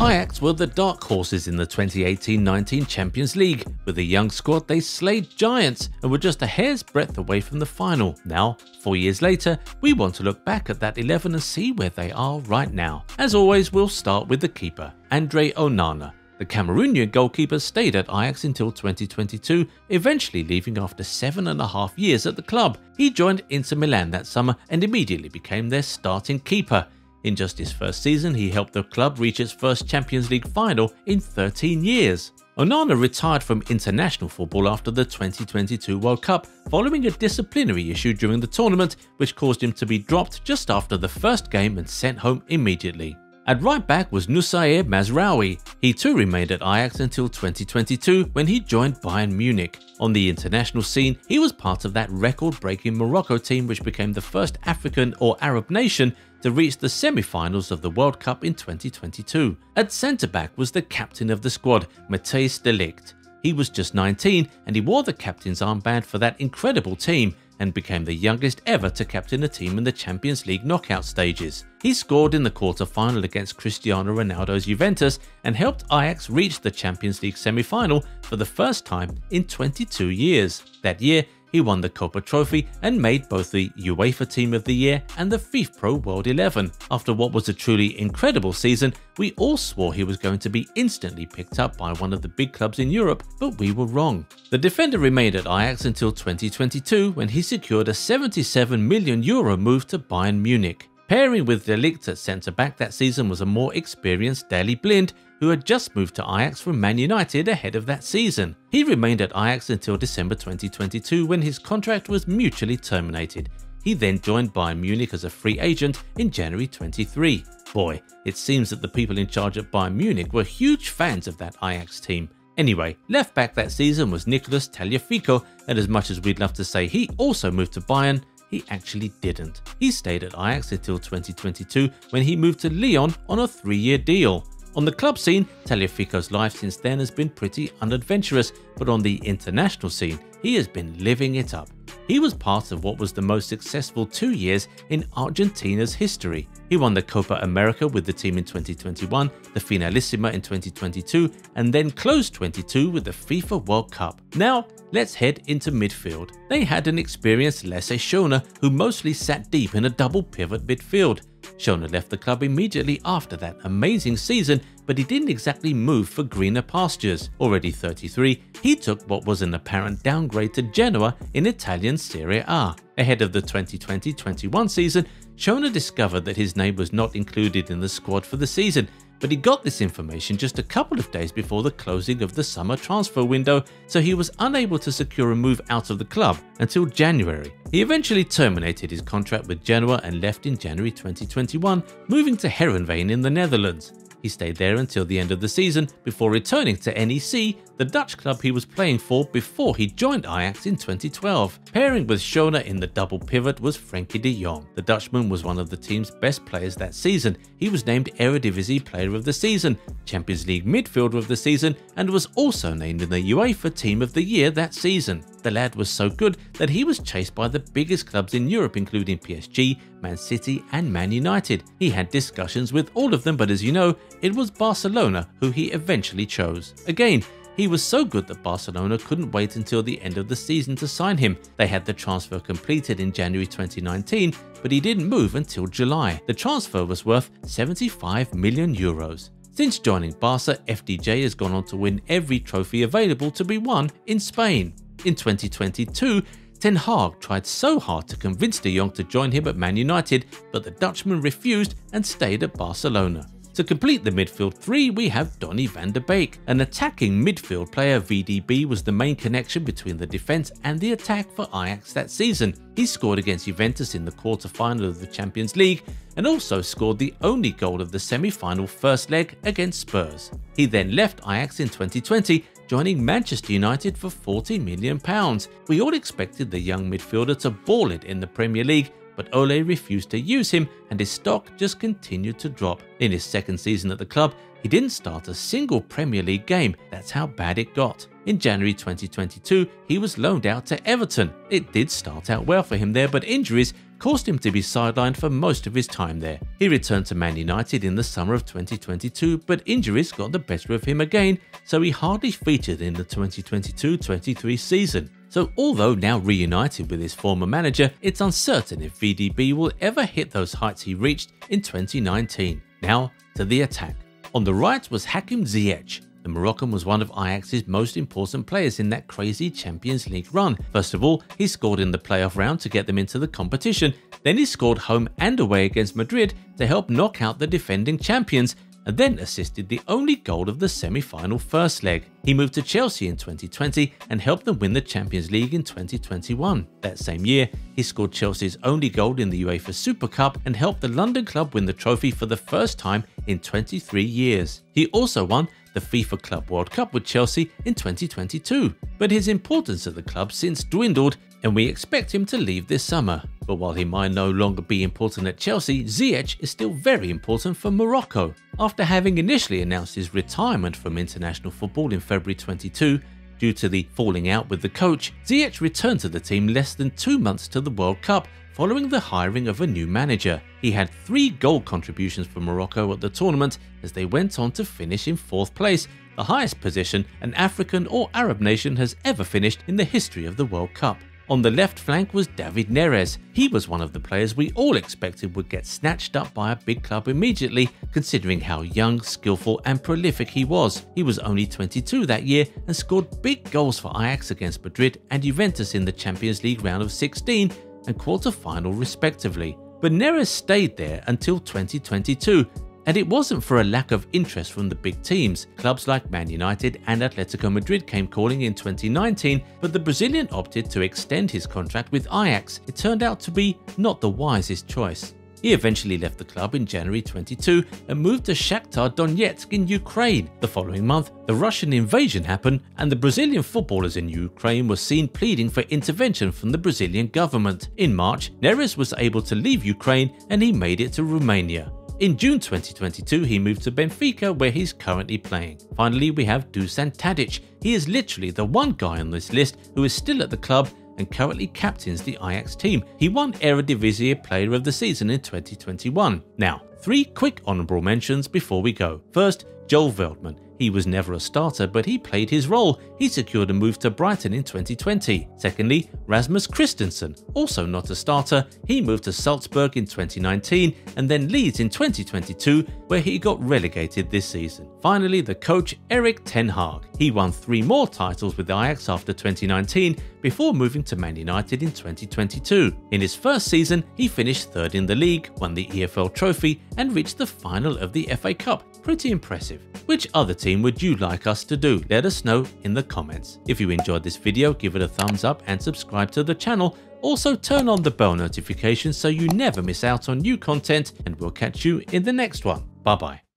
Ajax were the dark horses in the 2018-19 Champions League. With a young squad, they slayed giants and were just a hair's breadth away from the final. Now, four years later, we want to look back at that 11 and see where they are right now. As always, we'll start with the keeper, Andre Onana. The Cameroonian goalkeeper stayed at Ajax until 2022, eventually leaving after seven and a half years at the club. He joined Inter Milan that summer and immediately became their starting keeper. In just his first season, he helped the club reach its first Champions League final in 13 years. Onana retired from international football after the 2022 World Cup following a disciplinary issue during the tournament which caused him to be dropped just after the first game and sent home immediately. At right back was Noussair Mazraoui. He too remained at Ajax until 2022 when he joined Bayern Munich. On the international scene, he was part of that record-breaking Morocco team which became the first African or Arab nation to reach the semi-finals of the World Cup in 2022. At centre-back was the captain of the squad, Matthijs de Ligt. He was just 19 and he wore the captain's armband for that incredible team and became the youngest ever to captain a team in the Champions League knockout stages. He scored in the quarter-final against Cristiano Ronaldo's Juventus and helped Ajax reach the Champions League semi-final for the first time in 22 years. That year, he won the Kopa Trophy and made both the UEFA Team of the Year and the FIFPro World 11. After what was a truly incredible season, we all swore he was going to be instantly picked up by one of the big clubs in Europe, but we were wrong. The defender remained at Ajax until 2022 when he secured a 77 million euro move to Bayern Munich. Pairing with De Ligt at centre-back that season was a more experienced Daley Blind, who had just moved to Ajax from Man United ahead of that season. He remained at Ajax until December 2022 when his contract was mutually terminated. He then joined Bayern Munich as a free agent in January 23. Boy, it seems that the people in charge at Bayern Munich were huge fans of that Ajax team. Anyway, left back that season was Nicolas Tagliafico, and as much as we'd love to say he also moved to Bayern, he actually didn't. He stayed at Ajax until 2022 when he moved to Lyon on a three-year deal. On the club scene, Tagliafico's life since then has been pretty unadventurous, but on the international scene, he has been living it up. He was part of what was the most successful two years in Argentina's history. He won the Copa America with the team in 2021, the Finalissima in 2022, and then closed 22 with the FIFA World Cup. Now, let's head into midfield. They had an experienced Lasse Schöne who mostly sat deep in a double pivot midfield. Schöne left the club immediately after that amazing season, but he didn't exactly move for greener pastures. Already 33, he took what was an apparent downgrade to Genoa in Italian Serie A. Ahead of the 2020-21 season, Schöne discovered that his name was not included in the squad for the season, but he got this information just a couple of days before the closing of the summer transfer window, so he was unable to secure a move out of the club until January. He eventually terminated his contract with Genoa and left in January 2021, moving to Heerenveen in the Netherlands. He stayed there until the end of the season before returning to NEC, the Dutch club he was playing for before he joined Ajax in 2012. Pairing with Schöne in the double pivot was Frankie de Jong. The Dutchman was one of the team's best players that season. He was named Eredivisie Player of the Season, Champions League Midfielder of the Season, and was also named in the UEFA Team of the Year that season. The lad was so good that he was chased by the biggest clubs in Europe including PSG, Man City and Man United. He had discussions with all of them but as you know, it was Barcelona who he eventually chose. Again, he was so good that Barcelona couldn't wait until the end of the season to sign him. They had the transfer completed in January 2019, but he didn't move until July. The transfer was worth 75 million euros. Since joining Barca, FDJ has gone on to win every trophy available to be won in Spain. In 2022, Ten Hag tried so hard to convince de Jong to join him at Man United, but the Dutchman refused and stayed at Barcelona. To complete the midfield three, we have Donny van de Beek. An attacking midfield player, VDB was the main connection between the defence and the attack for Ajax that season. He scored against Juventus in the quarter-final of the Champions League and also scored the only goal of the semi-final first leg against Spurs. He then left Ajax in 2020 joining Manchester United for £40 million. We all expected the young midfielder to ball it in the Premier League, but Ole refused to use him and his stock just continued to drop. In his second season at the club, he didn't start a single Premier League game, that's how bad it got. In January 2022, he was loaned out to Everton. It did start out well for him there, but injuries caused him to be sidelined for most of his time there. He returned to Man United in the summer of 2022, but injuries got the better of him again, so he hardly featured in the 2022-23 season. So although now reunited with his former manager, it's uncertain if VDB will ever hit those heights he reached in 2019. Now to the attack. On the right was Hakim Ziyech. The Moroccan was one of Ajax's most important players in that crazy Champions League run. First of all, he scored in the playoff round to get them into the competition, then he scored home and away against Madrid to help knock out the defending champions, and then assisted the only goal of the semi-final first leg. He moved to Chelsea in 2020 and helped them win the Champions League in 2021. That same year, he scored Chelsea's only goal in the UEFA Super Cup and helped the London club win the trophy for the first time in 23 years. He also won the FIFA Club World Cup with Chelsea in 2022, but his importance at the club since dwindled and we expect him to leave this summer. But while he might no longer be important at Chelsea, Ziyech is still very important for Morocco. After having initially announced his retirement from international football in February 22, due to the falling out with the coach, Ziyech returned to the team less than two months to the World Cup following the hiring of a new manager. He had three goal contributions for Morocco at the tournament as they went on to finish in fourth place, the highest position an African or Arab nation has ever finished in the history of the World Cup. On the left flank was David Neres. He was one of the players we all expected would get snatched up by a big club immediately, considering how young, skillful and prolific he was. He was only 22 that year and scored big goals for Ajax against Madrid and Juventus in the Champions League round of 16 and quarter-final respectively. But Neres stayed there until 2022 and it wasn't for a lack of interest from the big teams. Clubs like Man United and Atletico Madrid came calling in 2019, but the Brazilian opted to extend his contract with Ajax. It turned out to be not the wisest choice. He eventually left the club in January 22 and moved to Shakhtar Donetsk in Ukraine. The following month, the Russian invasion happened and the Brazilian footballers in Ukraine were seen pleading for intervention from the Brazilian government. In March, Neres was able to leave Ukraine and he made it to Romania. In June 2022, he moved to Benfica where he's currently playing. Finally, we have Dusan Tadic. He is literally the one guy on this list who is still at the club and currently captains the Ajax team. He won Eredivisie Player of the Season in 2021. Now, three quick honourable mentions before we go. First, Joel Veltman. He was never a starter, but he played his role. He secured a move to Brighton in 2020. Secondly, Rasmus Kristensen, also not a starter, he moved to Salzburg in 2019 and then Leeds in 2022, where he got relegated this season. Finally, the coach Erik Ten Hag. He won three more titles with Ajax after 2019 before moving to Man United in 2022. In his first season, he finished third in the league, won the EFL trophy, and reached the final of the FA Cup. Pretty impressive. Which other team would you like us to do? Let us know in the comments. If you enjoyed this video, give it a thumbs up and subscribe to the channel. Also turn on the bell notifications so you never miss out on new content and we'll catch you in the next one. Bye bye.